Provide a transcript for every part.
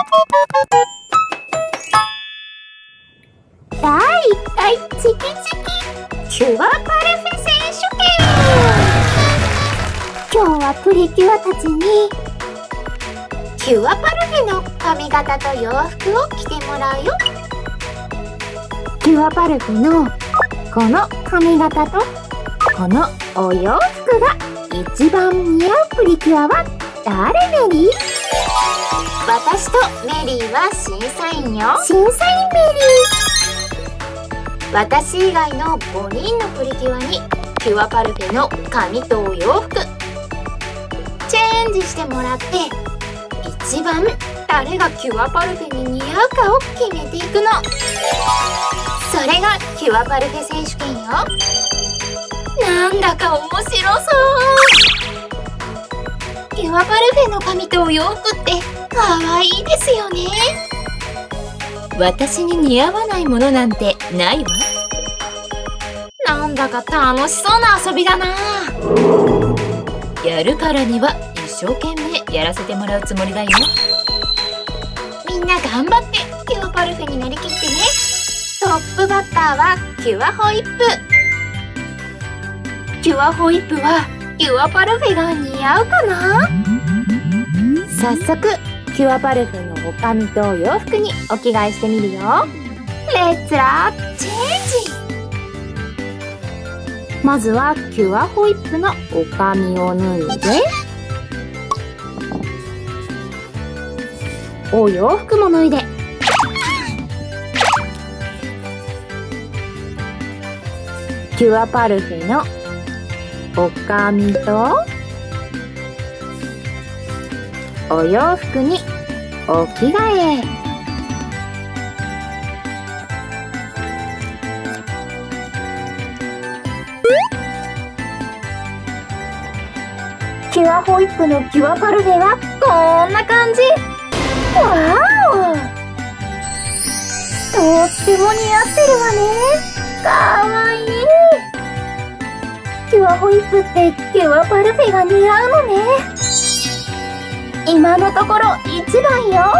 第1回チキチキキュアパルフェ選手権。今日はプリキュアたちにキュアパルフェの髪型と洋服を着てもらうよ。キュアパルフェのこの髪型とこのお洋服が一番似合うプリキュアは誰メリー私とメリーは審査員よ。審査員メリー。私以外の5人のプリキュアにキュアパルフェの髪とお洋服チェンジしてもらって一番誰がキュアパルフェに似合うかを決めていくの。それがキュアパルフェ選手権よ。なんだか面白そう。キュアパルフェの髪とお洋服って可愛いですよね。私に似合わないものなんてないわ。なんだか楽しそうな遊びだな。やるからには一生懸命やらせてもらうつもりだよ。みんな頑張ってキュアパルフェになりきってね。トップバッターはキュアホイップ。キュアホイップはキュアパルフェが似合うかな？早速キュアパルフェのお髪とお洋服にお着替えしてみるよ。レッツラーチェンジ！まずはキュアホイップのお髪を脱いでお洋服も脱いで。キュアパルフェのお髪とお洋服にお着替え。キュアホイップのキュアパルフェはこんな感じ。わお。とっても似合ってるわね。かわいい。キュアホイップってキュアパルフェが似合うのね。今のところ一番よ。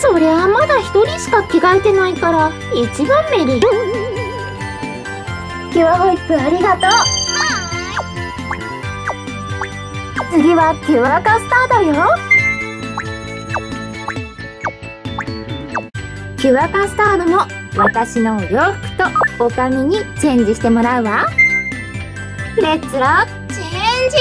そりゃあまだ一人しか着替えてないから一番メリキュアホイップありがとう。次はキュアカスタードよ。キュアカスタードも私のお洋服とお髪にチェンジしてもらうわ。レッツラチェンジ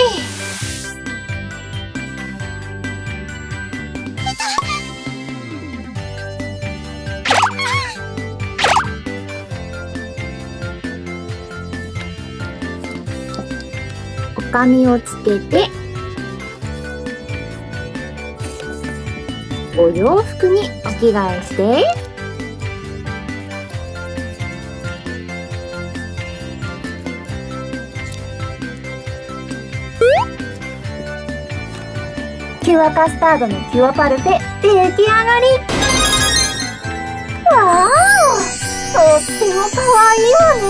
お髪をつけてお洋服にお着替えして。キュアカスタードのキュアパルフェ出来上がり。わあとっても可愛いわね。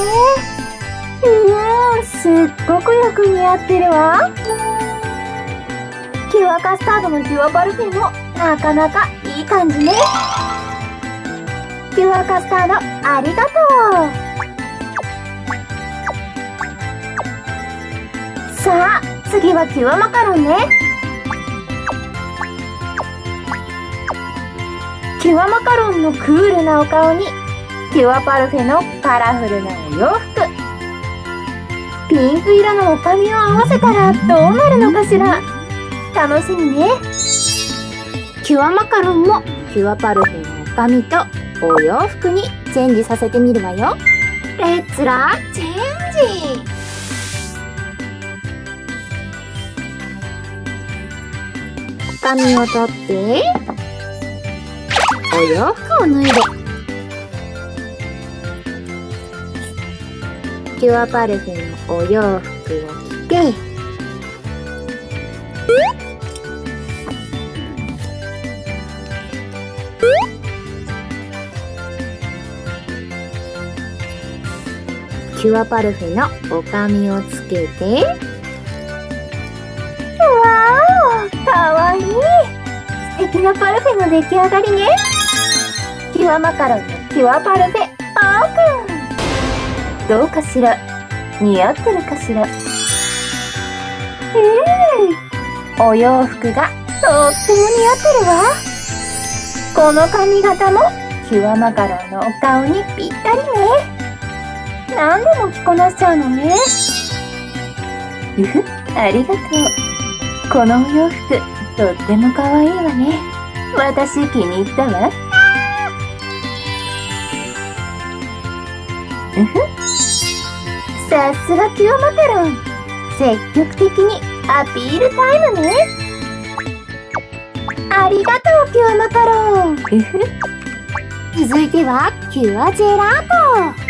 うんすっごくよく似合ってるわ。キュアカスタードのキュアパルフェもなかなかいい感じね。キュアカスタードありがとう。さあ次はキュアマカロンね。キュアマカロンのクールなお顔にキュアパルフェのカラフルなお洋服。ピンク色のお髪を合わせたらどうなるのかしら。楽しみね。キュアマカロンもキュアパルフェのお髪とお洋服にチェンジさせてみるわよ。レッツラーチェンジ。お髪を取って。お洋服を脱いで。キュアパルフェのお洋服を着て。キュアパルフェのお髪をつけて。わーおかわいい。素敵なパルフェの出来上がりね。キュアマカロンのキュアパルフェ、オープンどうかしら？似合ってるかしら？うん。お洋服がとっても似合ってるわ。この髪型もキュアマカロンのお顔にぴったりね。何でも着こなしちゃうのね。うふ、ありがとう。このお洋服、とっても可愛いわね。私気に入ったわ。うふ。さすがキュアマカロン。積極的にアピールタイムね。ありがとう、キュアマカロン。続いては、キュアジェラート。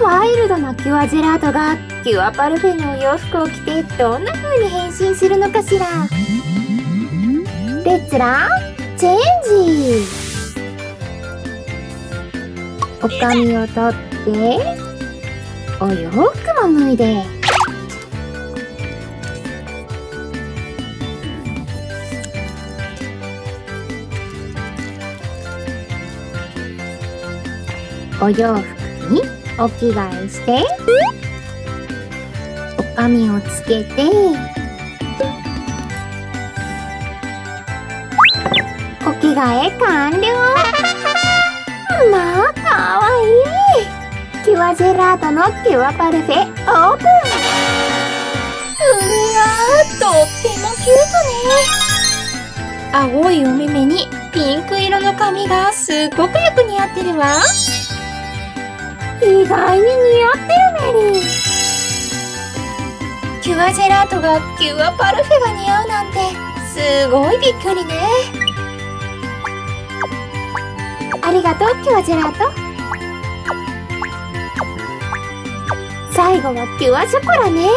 ワイルドなキュアジェラートがキュアパルフェのお洋服を着てどんな風に変身するのかしらレッツラーチェンジお髪を取ってお洋服も脱いで。お洋服にお着替えしてお髪をつけてお着替え完了。まあいキュアジェラートのキュアパルフェオープン。うわーとってもキュートね。青いお目目にピンク色の髪がすっごくよく似合ってるわ。意外に似合ってるメリー。キュアジェラートがキュアパルフェが似合うなんてすごいびっくりね。ありがとうキュアジェラート最後はキュアショコラね。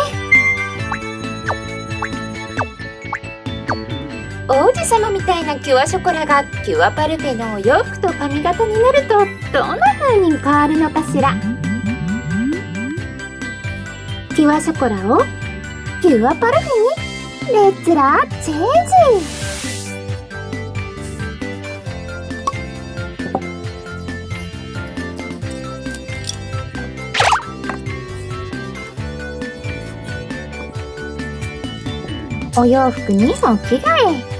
王子様みたいなキュアショコラがキュアパルフェのお洋服と髪型になるとどんな風に変わるのかしら。キュアショコラをキュアパルフェに？ Let's la change。お洋服にお着替え。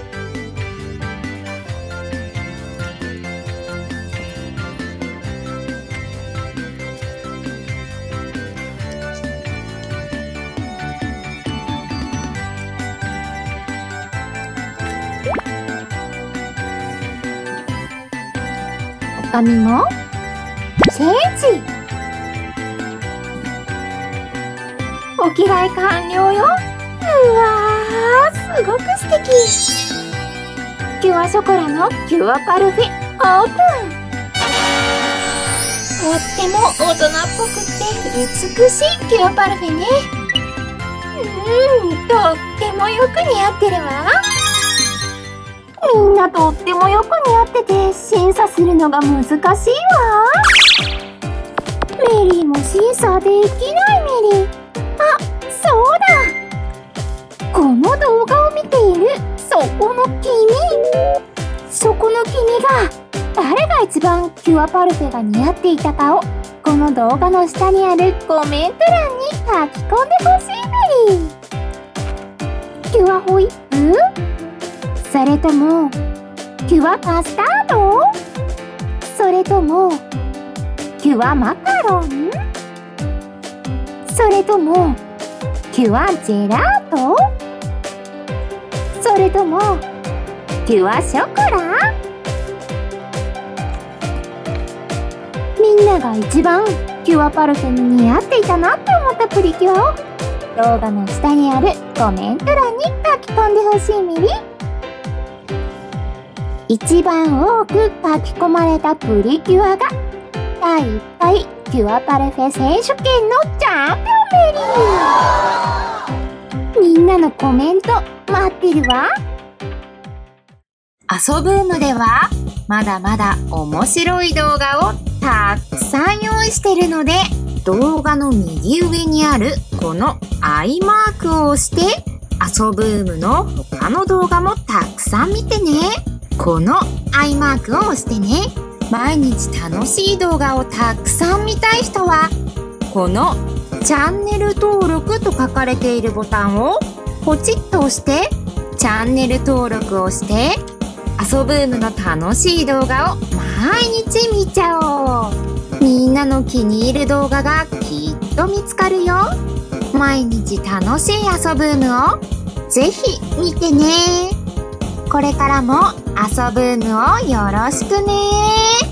髪もチェンジお着替え完了よ。うわー。すごく素敵。キュアショコラのキュアパルフェオープン。とっても大人っぽくって美しいキュアパルフェね。うんとってもよく似合ってるわ。みんなとってもよく似合ってて審査するのが難しいわ。メリーも審査できない。そこの君そこの君が誰が一番キュアパルフェが似合っていたかをこの動画の下にあるコメント欄に書き込んでほしいメリーキュアホイップ。それともキュアカスタードそれともキュアマカロンそれともキュアジェラートそれともキュアショコラ？みんなが一番キュアパルフェに似合っていたなって思ったプリキュアを動画の下にあるコメント欄に書き込んでほしいミリ。一番多く書き込まれたプリキュアが第1回キュアパルフェ選手権のチャンピオンメリー。みんなのコメント待ってるわ遊ぶのではまだまだ面白い動画をたくさん用意してるので動画の右上にあるこのアイマークを押して遊ブームの他の動画もたくさん見てね。このアイマークを押してね。毎日楽しい動画をたくさん見たい人は、このチャンネル登録と書かれているボタンをポチッと押して、チャンネル登録をして、遊ブームの楽しい動画を毎日見ちゃおう。みんなの気に入る動画がきっと見つかるよ。毎日楽しい遊ブームをぜひ見てね。これからも遊ブームをよろしくね